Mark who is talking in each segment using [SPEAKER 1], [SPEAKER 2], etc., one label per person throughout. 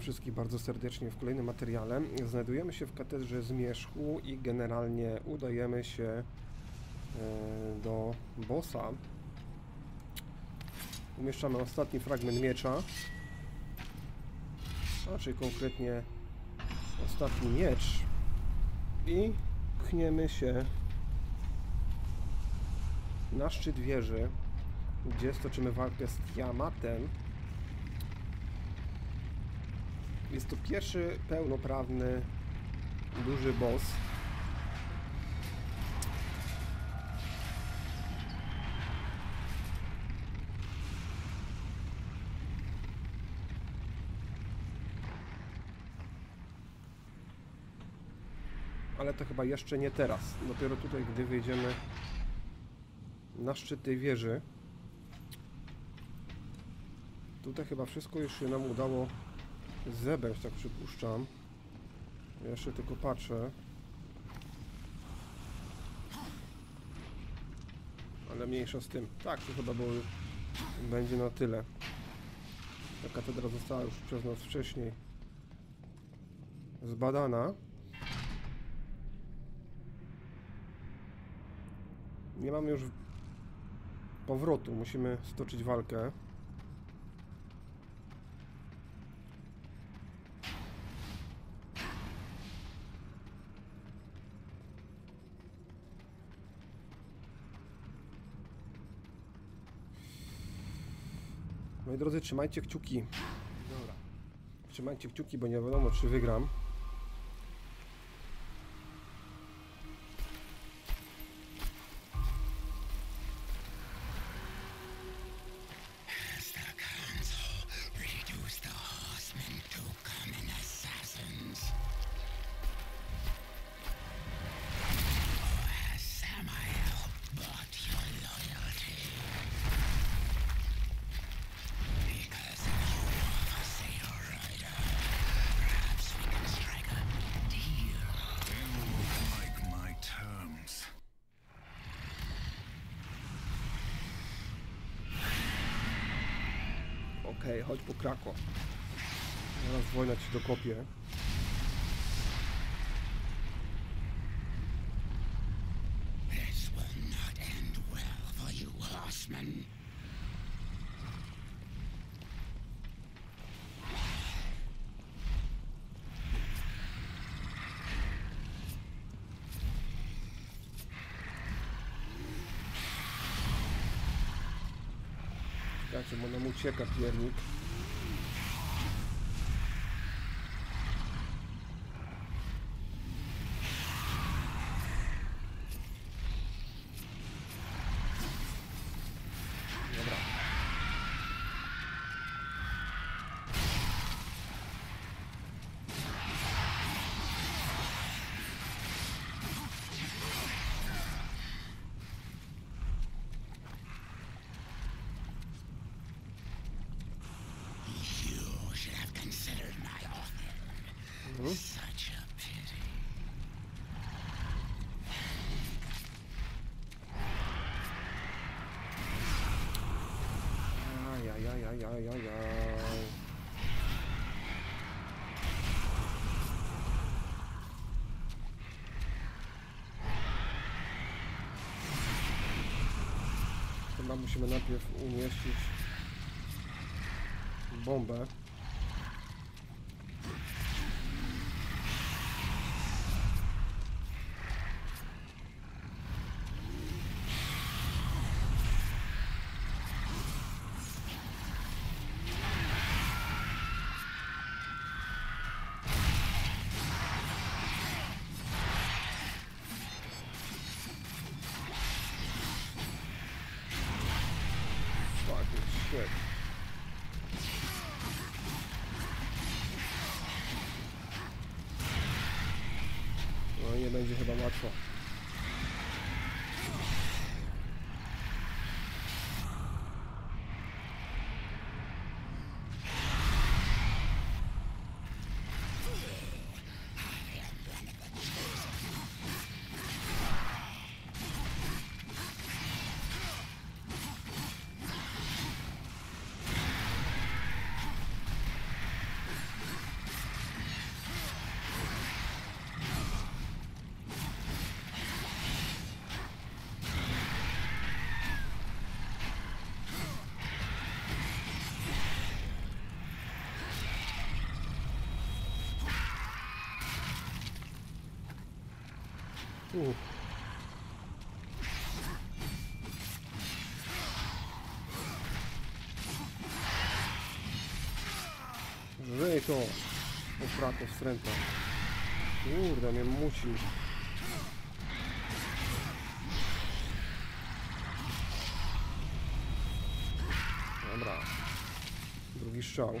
[SPEAKER 1] Wszystkich bardzo serdecznie w kolejnym materiale. Znajdujemy się w katedrze Zmierzchu i generalnie udajemy się e, do bossa. Umieszczamy ostatni fragment miecza, czyli konkretnie ostatni miecz i pchniemy się na szczyt wieży, gdzie stoczymy walkę z Tiamatem. Jest to pierwszy pełnoprawny duży boss. Ale to chyba jeszcze nie teraz. Dopiero tutaj, gdy wyjdziemy na szczyt tej wieży. Tutaj chyba wszystko już się nam udało zebrać, tak przypuszczam. Ja jeszcze tylko patrzę. Ale mniejsza z tym. Tak, to chyba było, będzie na tyle. Ta katedra została już przez nas wcześniej zbadana. Nie mamy już powrotu. Musimy stoczyć walkę. Moi drodzy, trzymajcie kciuki. Dobra. Trzymajcie kciuki, bo nie wiadomo, czy wygram. Chodź po krako. Zaraz wojna ci dokopie. Czekajcie, bo nam ucieka piernik. Dobra.
[SPEAKER 2] You should have considered my offer. Such a pity.
[SPEAKER 1] Ajajajajajajaj. Chyba musimy najpierw umieścić bombę. quick. U. Żyj to! Oprato wstręta. Kurde, mnie musi. Dobra. Drugi strzał.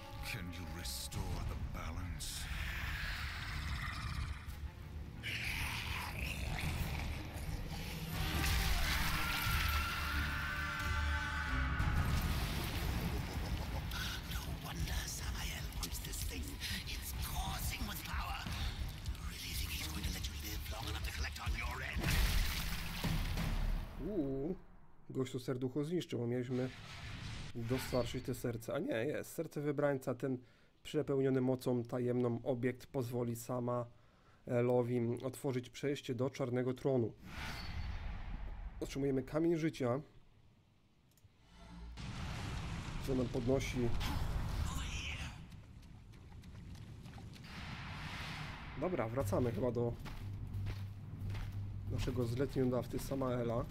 [SPEAKER 1] Gościu serducho zniszczył, bo mieliśmy dostarczyć te serce. A nie, jest. Serce wybrańca, ten przepełniony mocą tajemną obiekt pozwoli sama Elowi otworzyć przejście do czarnego tronu. Otrzymujemy kamień życia, co nam podnosi Dobra, wracamy chyba do naszego zletniodawcy Samaela.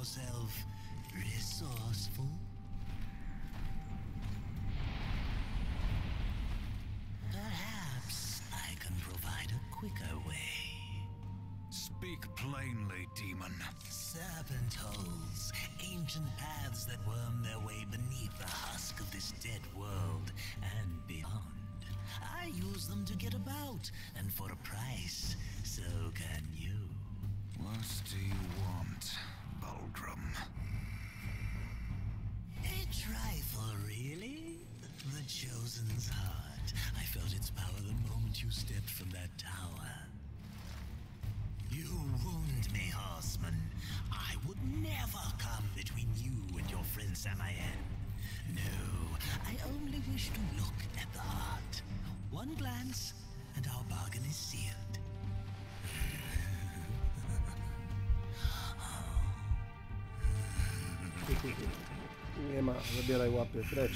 [SPEAKER 2] Yourself resourceful. Perhaps I can provide a quicker way.
[SPEAKER 3] Speak plainly, demon.
[SPEAKER 2] Serpent holes, ancient paths that worm their way beneath the husk of this dead world and beyond. I use them to get about, and for a price, so can you.
[SPEAKER 3] What do you want,
[SPEAKER 2] A trifle, really? The Chosen's heart. I felt its power the moment you stepped from that tower. You wound me, horseman. I would never come between you and your friend Samael. No, I only wish to look at the heart. One glance, and our bargain is sealed.
[SPEAKER 1] Nie ma, zabieraj łapy, precz.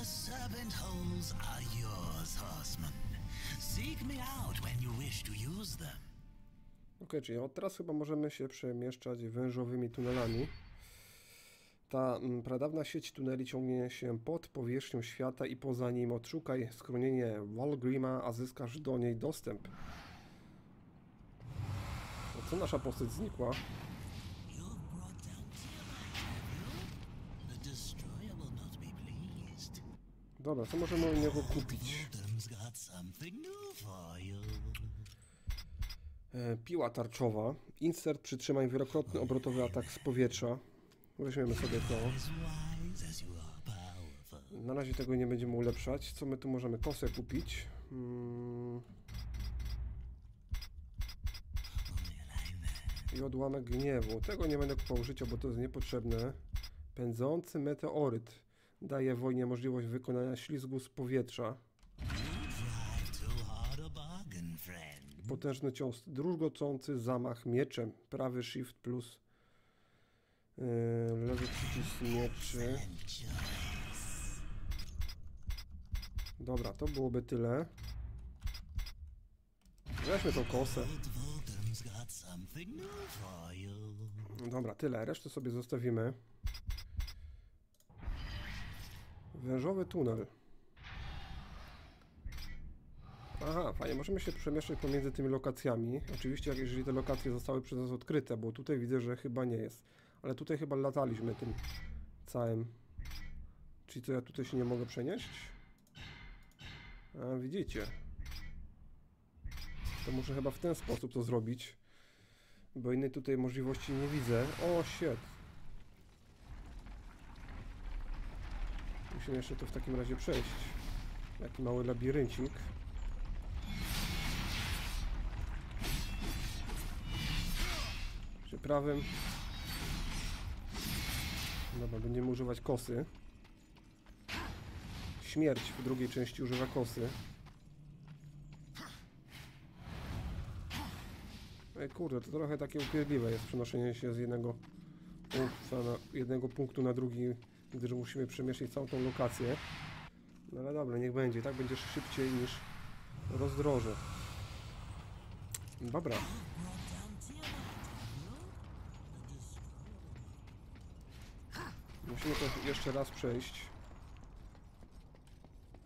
[SPEAKER 2] The serpent holes are yours, horseman. Seek me out when you wish to use them.
[SPEAKER 1] Ok, czyli od teraz chyba możemy się przemieszczać wężowymi tunelami. Ta mm, pradawna sieć tuneli ciągnie się pod powierzchnią świata i poza nim odszukaj schronienie Walgrima, a zyskasz do niej dostęp. Co nasza postać znikła? Dobra, co możemy u niego kupić? E, piła tarczowa. Insert przytrzymaj wielokrotny obrotowy atak z powietrza. Weźmiemy sobie to. Na razie tego nie będziemy ulepszać. Co my tu możemy? Kosę kupić. Mm, I odłamek gniewu. Tego nie będę kupował życia, bo to jest niepotrzebne. Pędzący meteoryt. Daje wojnie możliwość wykonania ślizgu z powietrza. Potężny cios. Druzgocący zamach mieczem. Prawy shift plus yy, lewy przycisk mieczy. Dobra, to byłoby tyle. Weźmy tą kosę. Dobra, tyle. Resztę sobie zostawimy. Wężowy tunel. Aha, fajnie, możemy się przemieszczać pomiędzy tymi lokacjami. Oczywiście, jeżeli te lokacje zostały przez nas odkryte, bo tutaj widzę, że chyba nie jest. Ale tutaj chyba lataliśmy tym całym. Czyli co, ja tutaj się nie mogę przenieść? A, widzicie. To muszę chyba w ten sposób to zrobić. Bo innej tutaj możliwości nie widzę. O, shit. Musimy jeszcze to w takim razie przejść. Taki mały labiryncik. Przy prawym. Dobra, będziemy używać kosy. Śmierć w drugiej części używa kosy. Kurde, to trochę takie upierdliwe jest przenoszenie się z jednego punktu na, jednego punktu na drugi, gdyż musimy przemieszczać całą tą lokację. No ale dobra, niech będzie. Tak będzie szybciej niż rozdroże. Dobra. Musimy to jeszcze raz przejść.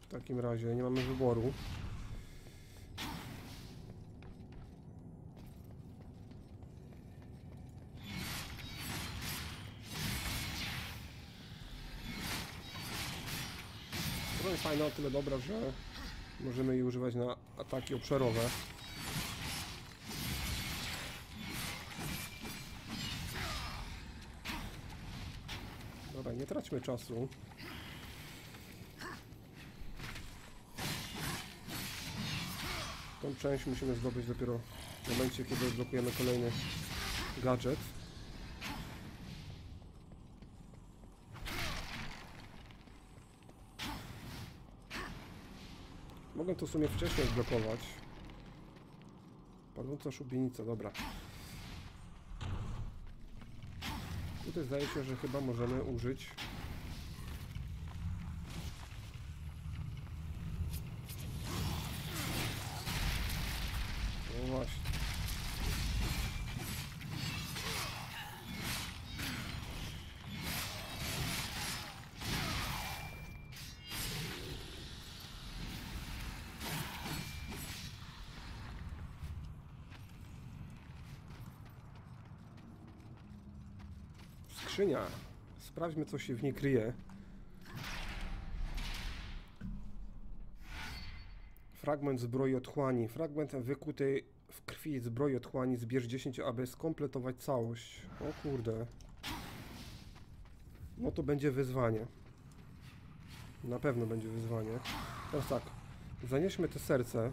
[SPEAKER 1] W takim razie nie mamy wyboru. Broń fajna o tyle dobra, że możemy jej używać na ataki obszarowe. Dobra, nie traćmy czasu. Tą część musimy zdobyć dopiero w momencie, kiedy odblokujemy kolejny gadżet. Mogę to w sumie wcześniej odblokować. Padąca szubienica, dobra. Tutaj zdaje się, że chyba możemy użyć No właśnie. Skrzynia. Sprawdźmy, co się w niej kryje. Fragment zbroi otchłani. Fragment wykutej w krwi zbroi otchłani. Zbierz 10, aby skompletować całość. O kurde. No to będzie wyzwanie. Na pewno będzie wyzwanie. Teraz tak. Zanieśmy te serce.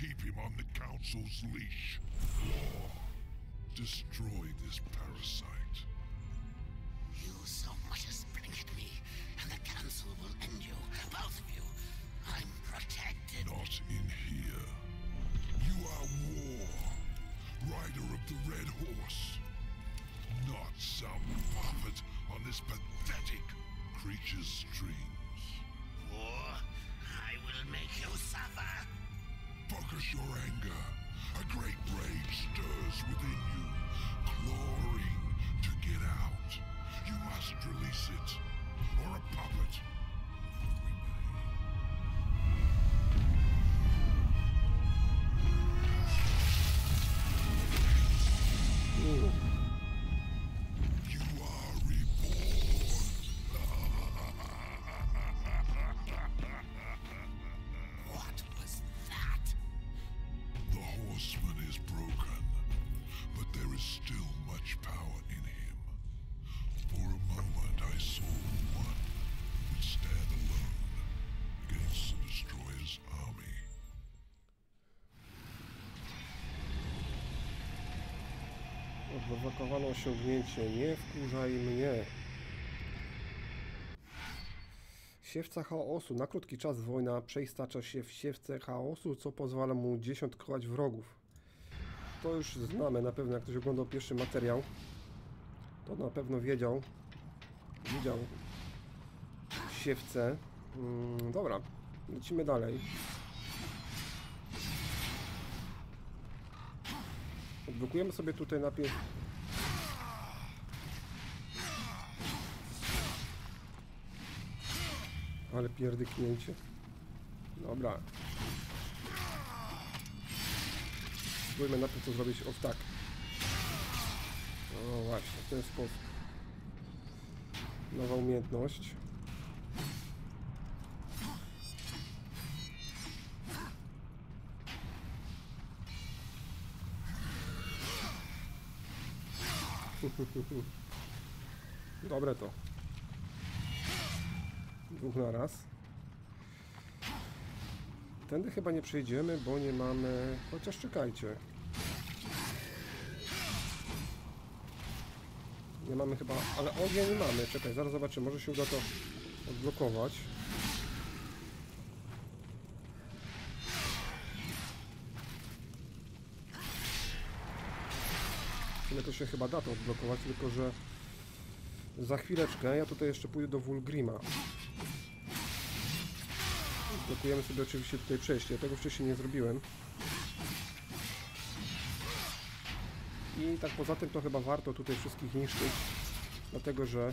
[SPEAKER 4] keep him on the Council's leash. Destroy this parasite.
[SPEAKER 1] Odblokowano osiągnięcie. Nie wkurzaj mnie. Siewca chaosu. Na krótki czas wojna przeistacza się w siewce chaosu, co pozwala mu dziesiątkować wrogów. To już znamy na pewno, jak ktoś oglądał pierwszy materiał, to na pewno wiedział, widział siewce. Mm, dobra, lecimy dalej. Odblokujemy sobie tutaj najpierw Ale pierdyknięcie. Dobra. Spróbujmy najpierw to zrobić o tak. O właśnie, w ten sposób. Nowa umiejętność. Dobre to. Dwóch na raz. Tędy chyba nie przejdziemy, bo nie mamy... Chociaż czekajcie. Nie mamy chyba... Ale nie mamy. Czekaj, zaraz zobaczymy. Może się uda to odblokować. Sumie to się chyba da to odblokować, tylko że za chwileczkę ja tutaj jeszcze pójdę do Wulgrima. Blokujemy sobie oczywiście tutaj przejście. Ja tego wcześniej nie zrobiłem. I tak poza tym to chyba warto tutaj wszystkich niszczyć. Dlatego, że...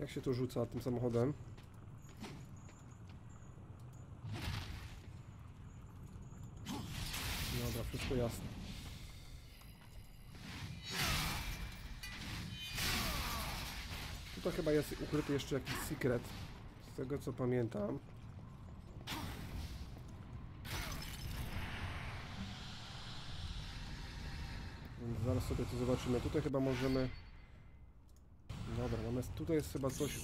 [SPEAKER 1] Jak się to rzuca tym samochodem? Dobra, wszystko jasne. Tutaj chyba jest ukryty jeszcze jakiś secret. Z tego co pamiętam. Zaraz sobie to zobaczymy. Tutaj chyba możemy... Dobra, mamy... Tutaj jest chyba coś...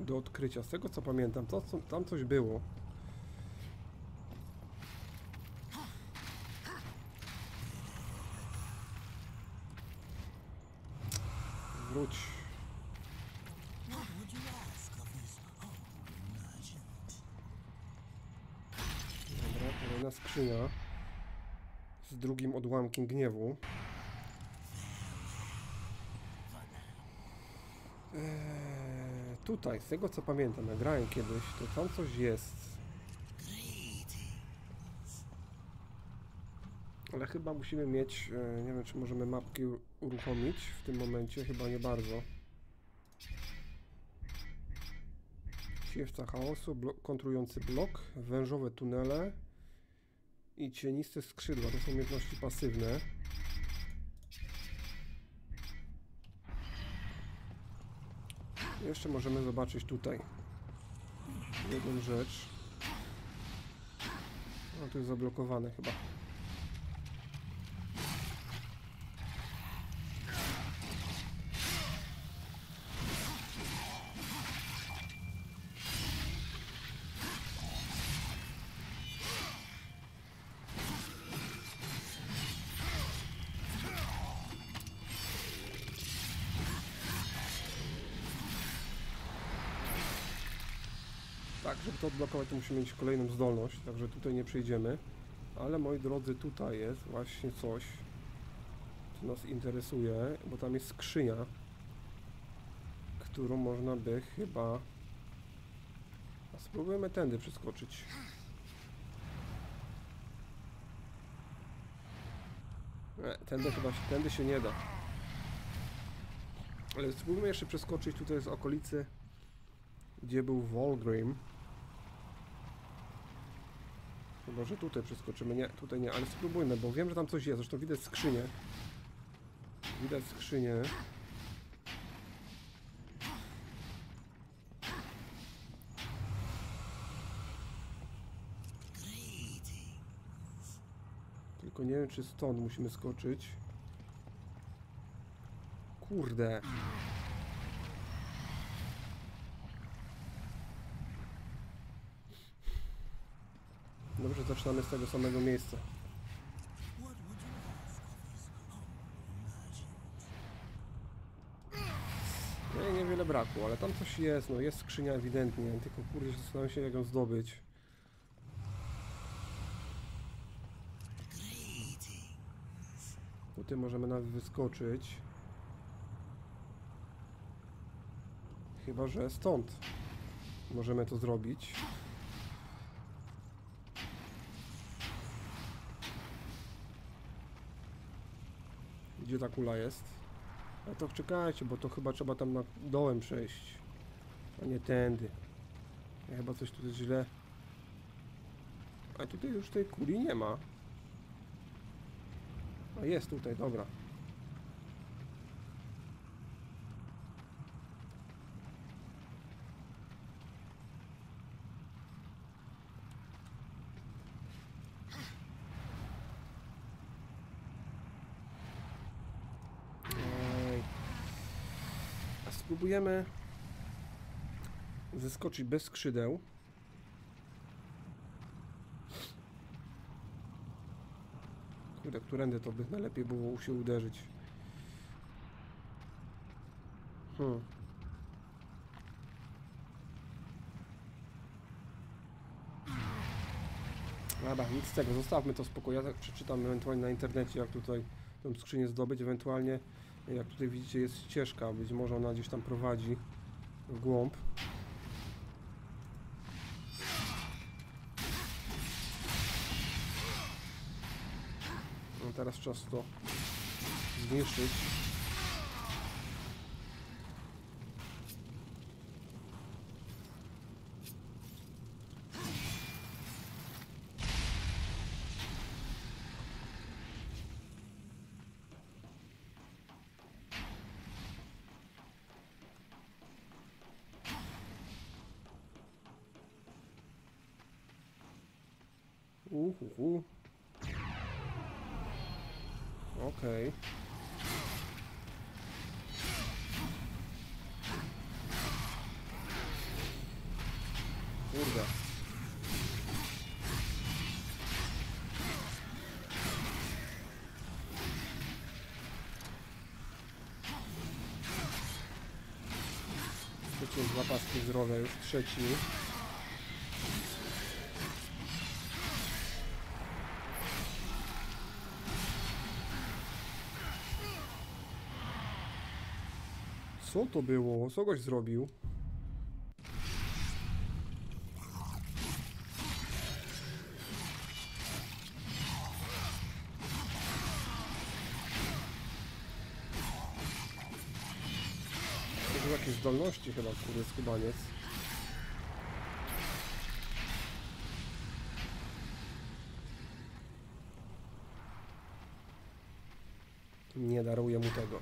[SPEAKER 1] Do odkrycia. Z tego co pamiętam, to, co, tam coś było. Odłamkiem gniewu. Eee, tutaj, z tego co pamiętam, nagrałem kiedyś, to tam coś jest. Ale chyba musimy mieć, e, nie wiem czy możemy mapki uruchomić w tym momencie, chyba nie bardzo. Siewca chaosu, blo kontrujący blok, wężowe tunele i cieniste skrzydła. To są umiejętności pasywne. Jeszcze możemy zobaczyć tutaj jedną rzecz. No to jest zablokowane chyba. Żeby to musimy mieć kolejną zdolność, także tutaj nie przejdziemy. Ale moi drodzy, tutaj jest właśnie coś, co nas interesuje, bo tam jest skrzynia, którą można by chyba... A spróbujemy tędy przeskoczyć. E, tędy chyba się, tędy się nie da. Ale spróbujmy jeszcze przeskoczyć tutaj z okolicy, gdzie był Volgrim. Chyba, że tutaj przeskoczymy. Nie, tutaj nie, ale spróbujmy, bo wiem, że tam coś jest. Zresztą widać skrzynię. Widać skrzynię. Tylko nie wiem, czy stąd musimy skoczyć. Kurde. Dobrze, zaczynamy z tego samego miejsca. No i niewiele brakło, ale tam coś jest, no jest skrzynia ewidentnie, tylko kurde zastanawiam się jak ją zdobyć. Tutaj możemy nawet wyskoczyć. Chyba, że stąd możemy to zrobić. Gdzie ta kula jest? A to czekajcie, bo to chyba trzeba tam na dołem przejść. A nie tędy. Ja chyba coś tutaj źle. A tutaj już tej kuli nie ma. A jest tutaj, dobra. Ej. A spróbujemy zeskoczyć bez skrzydeł. Kurde, którędy to by najlepiej było się uderzyć. Hmm. Dobra, nic z tego, zostawmy to spokojnie. Ja tak przeczytam ewentualnie na internecie, jak tutaj tę skrzynię zdobyć. Ewentualnie, jak tutaj widzicie, jest ścieżka, być może ona gdzieś tam prowadzi w głąb. No teraz czas to zniszczyć. Uhuhu. Okej. Kurde. Trzeci dwa paski zdrowia, już trzeci. Co to było? Co goś zrobił? To jakieś zdolności chyba, kurde, skubaniec. Nie daruję mu tego.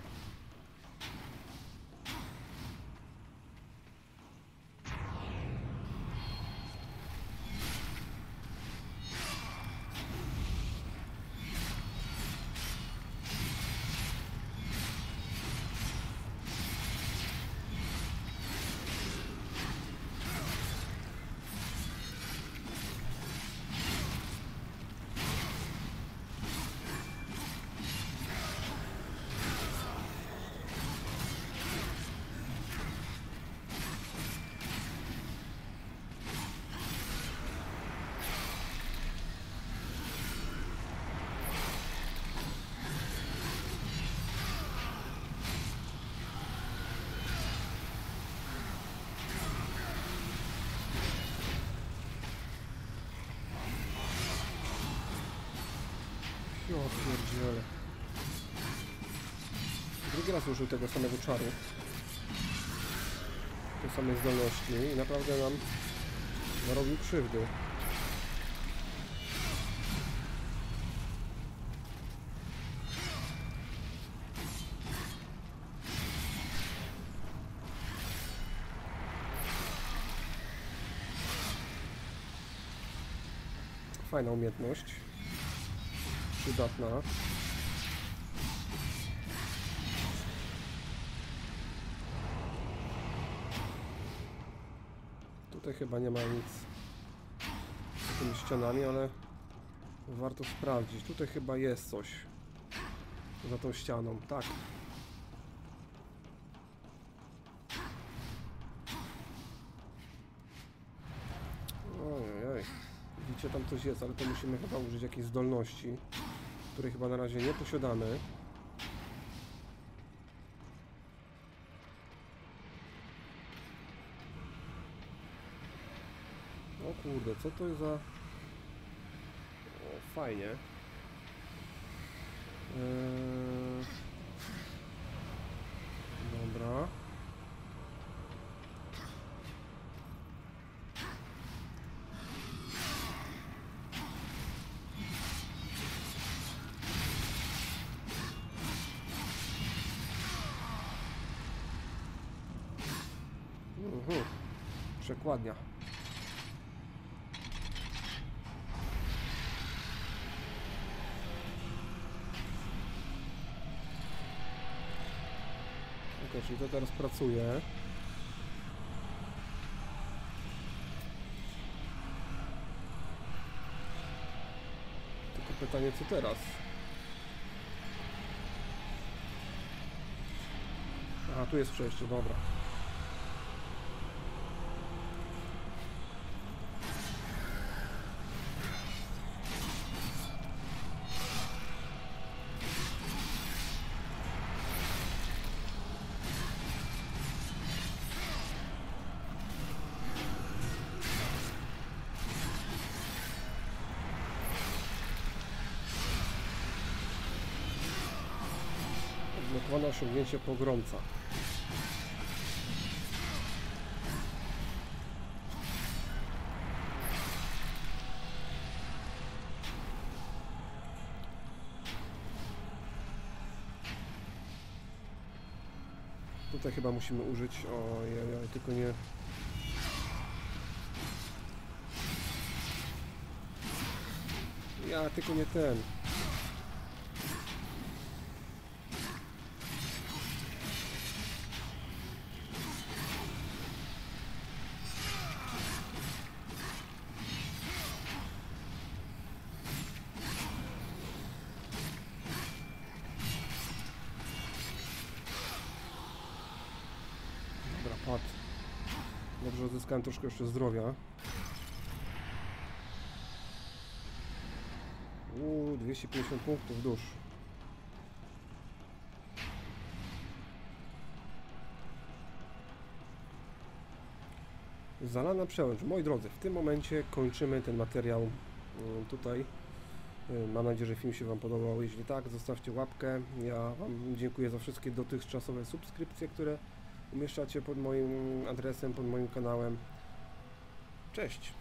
[SPEAKER 1] pierdziele. Drugi raz użył tego samego czaru. Te same zdolności i naprawdę nam narobił krzywdy. Fajna umiejętność. Przydatna. Tutaj chyba nie ma nic z tymi ścianami, ale warto sprawdzić. Tutaj chyba jest coś za tą ścianą. Tak. Widzicie tam coś jest, ale to musimy chyba użyć jakiejś zdolności, której chyba na razie nie posiadamy. O kurde, co to jest za... O, fajnie. Eee... Przekładnia. Okej, czyli to teraz pracuje. Tylko pytanie, co teraz? Aha, tu jest przejście, dobra. Odblokowane osiągnięcie pogromca. Tutaj chyba musimy użyć. Ojej, tylko nie. Ja tylko nie ten. Odzyskałem troszkę jeszcze zdrowia. Uuu, 250 punktów dusz. Zalana przełęcz. Moi drodzy, w tym momencie kończymy ten materiał mm, tutaj. Y, Mam nadzieję, że film się Wam podobał. Jeśli tak, zostawcie łapkę. Ja Wam dziękuję za wszystkie dotychczasowe subskrypcje, które umieszczacie pod moim adresem, pod moim kanałem. Cześć!